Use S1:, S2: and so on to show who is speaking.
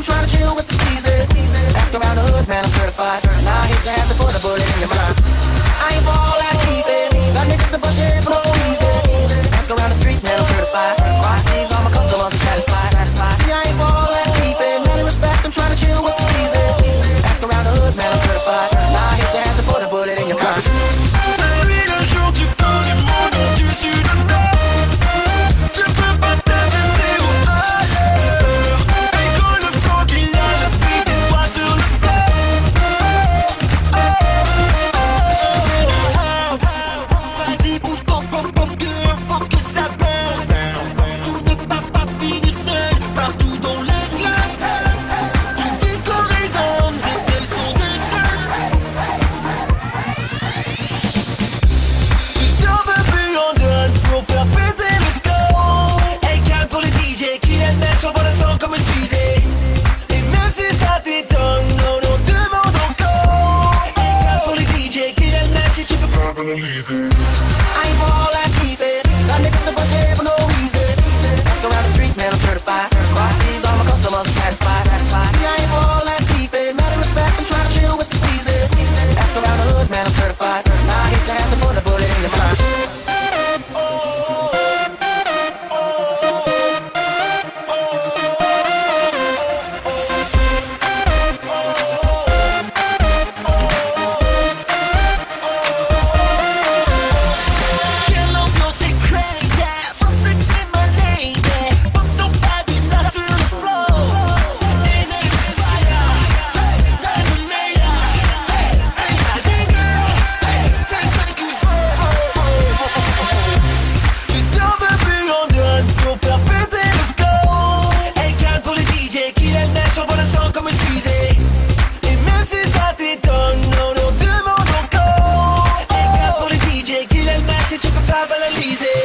S1: I'm trying to chill with the sneezing. Ask around the hood, man, I'm certified. Now I hit the have before the bullet in your mind.
S2: I
S1: ain't for all that. Got niggas for no reason. The streets, man, I'm certified. Crises all my customers satisfied. See, I
S2: J'ai pas me